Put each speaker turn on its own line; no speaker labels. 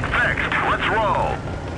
Contract fixed. Let's roll.